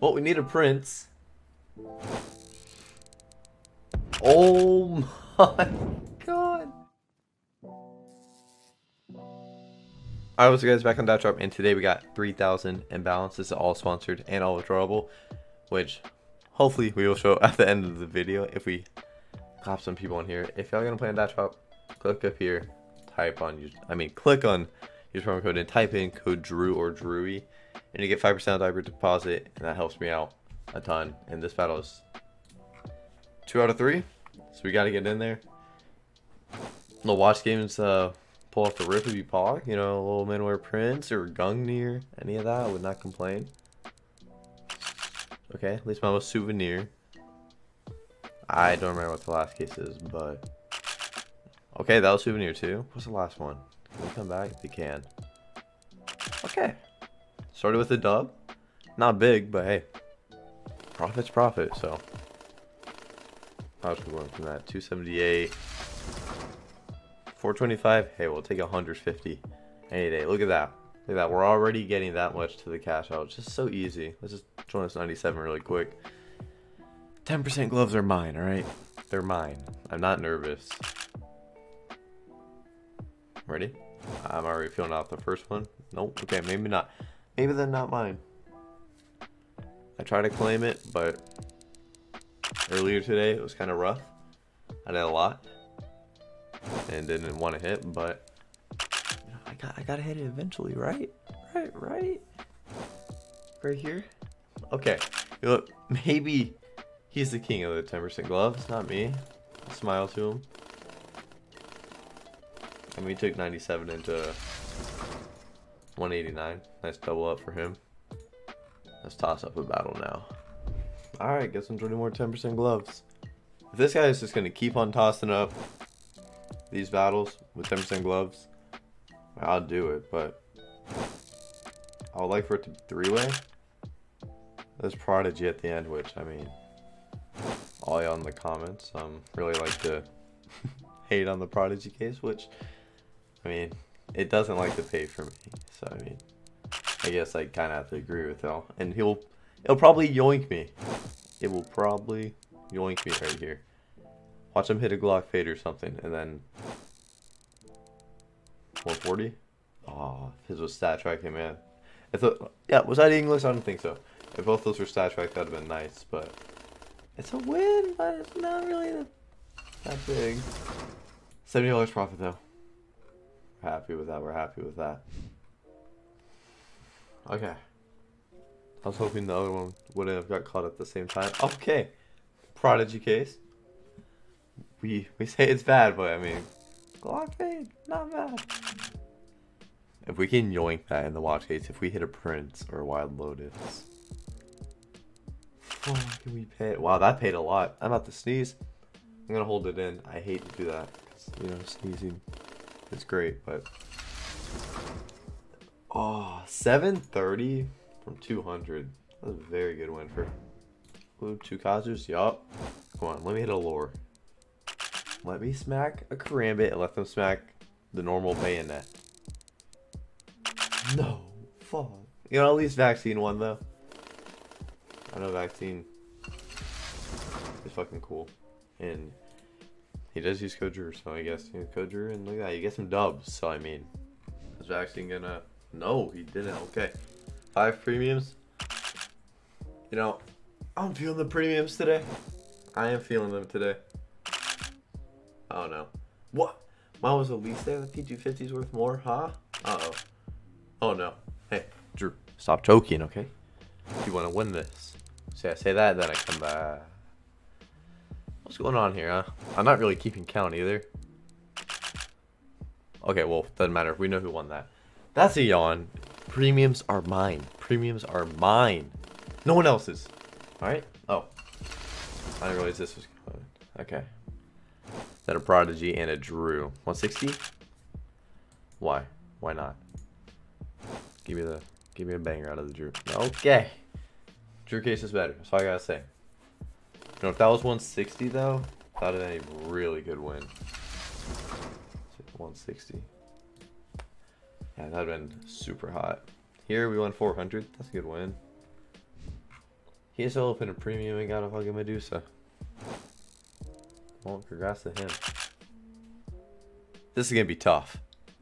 Well, we need a prince. Oh my god. Alright, what's up guys, back on DatDrop, and today we got 3,000 in balance. This is all sponsored and all withdrawable, which hopefully we will show at the end of the video if we pop some people in here. If y'all gonna play on DatDrop, click up here, type on, I mean, click on use promo code and type in code Drew or Drewy, and you get 5% of diaper deposit, and that helps me out a ton. And this battle is two out of three, so we got to get in there. The watch games uh, pull off the rip you Pog, you know, a little Manware Prince or Gungnir, any of that, I would not complain. Okay, at least my most souvenir. I don't remember what the last case is, but okay, that was souvenir too. What's the last one? Can we come back? They can. Okay. Started with a dub. Not big, but hey. Profit's profit, so. How we going from that? 278. 425. Hey, we'll take 150 any day. Look at that. Look at that. We're already getting that much to the cash out. It's just so easy. Let's just join us 97 really quick. 10% gloves are mine, alright? They're mine. I'm not nervous. Ready? I'm already feeling out the first one. Nope. Okay, maybe not. Maybe they're not mine. I tried to claim it, but earlier today it was kind of rough. I did a lot and didn't want to hit, but you know, I got I gotta hit it eventually, right? Right, right. Right here. Okay. Look, maybe he's the king of the 10% gloves, not me. Smile to him. And we took 97 into 189. Nice double up for him. Let's toss up a battle now. Alright, get some 20 more 10% gloves. If this guy is just going to keep on tossing up these battles with 10% gloves, I'll do it, but I would like for it to be three-way. There's Prodigy at the end, which, I mean, all y'all in the comments um, really like to hate on the Prodigy case, which I mean, it doesn't like to pay for me. So I mean, I guess I kind of have to agree with y'all. And he'll, he'll probably yoink me. It will probably yoink me right here. Watch him hit a Glock fade or something, and then 140. Oh, his was stat tracking, man. I thought, yeah, was that English? I don't think so. If both those were StatTrak, that'd have been nice, but it's a win, but it's not really that big. $70 profit though happy with that. We're happy with that. Okay. I was hoping the other one wouldn't have got caught at the same time. Okay. Prodigy case. We we say it's bad, but I mean, Glock fade, not bad. If we can yoink that in the watch case, if we hit a Prince or a Wild Lotus. Oh, can we pay? Wow, that paid a lot. I'm about to sneeze. I'm gonna hold it in. I hate to do that. You know, sneezing it's great, but oh, 730 from 200. That's a very good win for two Kazus. Yup. Come on, let me hit a lore. Let me smack a Karambit and let them smack the normal bayonet. No. Fuck. You know, at least vaccine won though. I know vaccine is fucking cool. And he does use Code Drew, so I guess you know, Code Drew, and look at that, you get some dubs. So I mean, is Vaccine gonna? No, he didn't. Okay, five premiums. You know, I'm feeling the premiums today. I am feeling them today. Oh no, what? Mine was the least there. The P250 is worth more, huh? Uh oh. Oh no. Hey, Drew, stop choking, okay? If You want to win this. Say I say that, then I come back. What's going on here, huh? I'm not really keeping count either. Okay, well, doesn't matter. We know who won that. That's a yawn. Premiums are mine. Premiums are mine. No one else's. Alright? Oh. I didn't realize this was coming. Okay. Then a Prodigy and a Drew. 160? Why? Why not? Give me the give me a banger out of the Drew. Okay. Drew case is better. That's all I gotta say. You know, if that was 160 though, that would have been a really good win. 160. Yeah, that would have been super hot. Here we won 400. That's a good win. He has to open a premium and got a fucking Medusa. Well, congrats to him. This is gonna be tough.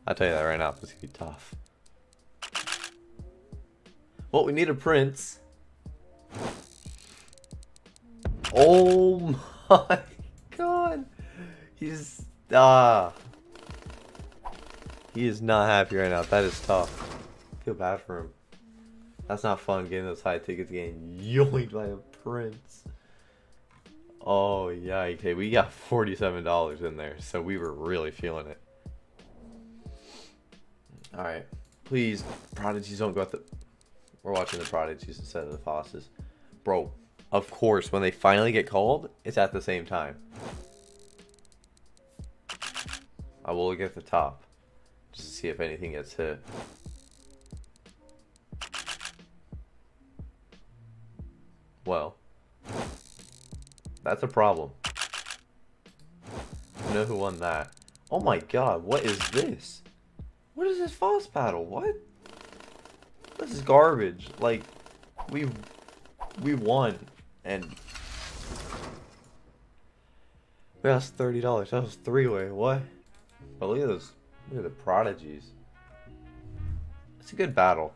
I'll tell you that right now. This is gonna be tough. Well, we need a prince. Oh my god. He's ah. He is not happy right now. That is tough. I feel bad for him. That's not fun getting those high tickets getting yoinked by a prince. Oh yikes. Hey, we got $47 in there, so we were really feeling it. Alright. Please, prodigies don't go at the we're watching the prodigies instead of the fosses. Bro, of course, when they finally get called, it's at the same time. I will look at the top just to see if anything gets hit. Well, that's a problem. You know who won that? Oh my god, what is this? What is this false battle? What? This is garbage. Like, we we won, and we lost thirty dollars. That was three way. What? But look at those. Look at the prodigies. It's a good battle.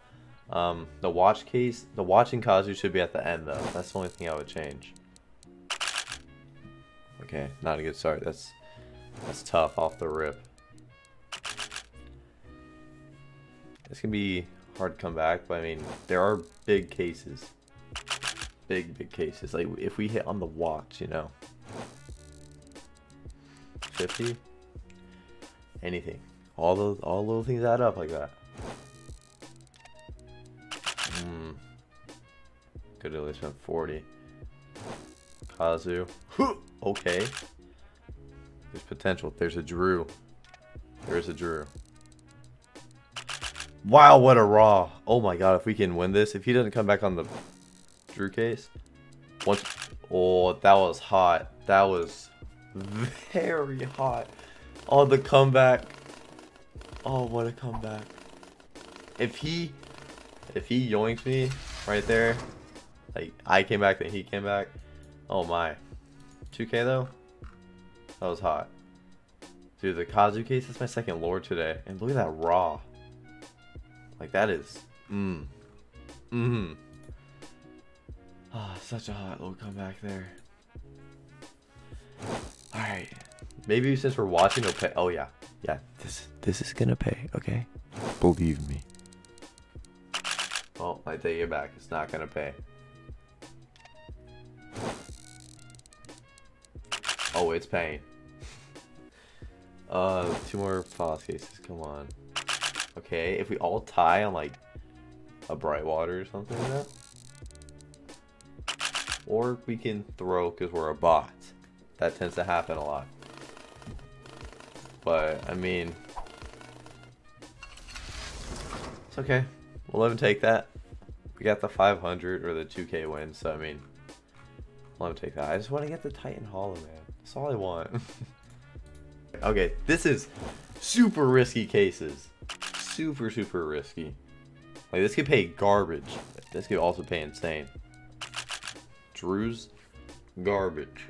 Um, the watch case, the watching Kazu should be at the end though. That's the only thing I would change. Okay, not a good start. That's that's tough off the rip. This can be hard to come back, but I mean, there are big cases. Big, big cases. Like, if we hit on the watch, you know. 50? Anything. All those, all little things add up like that. Hmm. Could at least spent 40. Kazu. okay. There's potential. There's a Drew. There is a Drew. Wow, what a raw. Oh my god, if we can win this. If he doesn't come back on the Drew case. Once. Oh, that was hot. That was very hot. Oh, the comeback. Oh, what a comeback. If he. If he yoinks me right there. Like, I came back, then he came back. Oh my. 2k though? That was hot. Dude, the Kazu case is my second lord today. And look at that raw. Like that is, mmm, mmm. Oh, such a hot little comeback there. All right, maybe since we're watching, it'll pay. Oh yeah, yeah. This this is gonna pay. Okay, believe me. Well, I take it back. It's not gonna pay. Oh, it's paying. uh, two more false cases. Come on. Okay, if we all tie on like a bright water or something like that. Or we can throw because we're a bot. That tends to happen a lot. But, I mean... It's okay. We'll let him take that. We got the 500 or the 2k win, so I mean... Let him take that. I just want to get the Titan Holo, man. That's all I want. okay, this is super risky cases super, super risky. Like, this could pay garbage. This could also pay insane. Drew's garbage.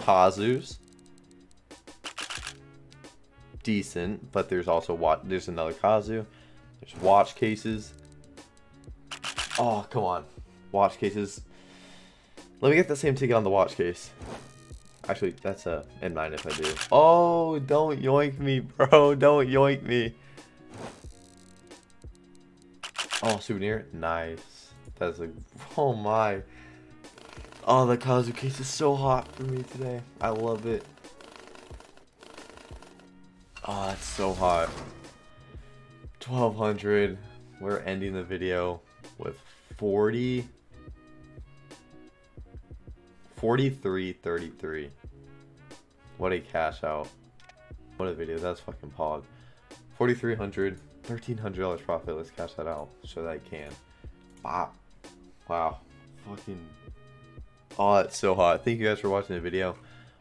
Kazu's decent, but there's also watch. There's another Kazu. There's watch cases. Oh, come on, watch cases. Let me get the same ticket on the watch case. Actually, that's a in mind if I do. Oh, don't yoink me, bro. Don't yoink me. Oh, souvenir? Nice. That's a... Oh my. Oh, the Kazu case is so hot for me today. I love it. Oh, that's so hot. 1200. We're ending the video with 40... 43.33. What a cash out. What a video. That's fucking pog. 4300 $1,300 profit. Let's cash that out so that I can. Wow. Wow. Fucking. Oh, it's so hot. Thank you guys for watching the video.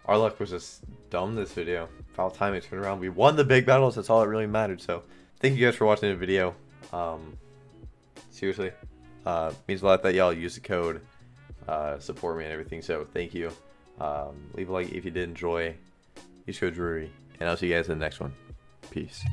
Our luck was just dumb this video. Foul time it turned around. We won the big battles. That's all that really mattered. So thank you guys for watching the video. Um, seriously. Uh, means a lot that y'all use the code uh, support me and everything. So thank you. Um, leave a like if you did enjoy East Coast Drury, and I'll see you guys in the next one. Peace.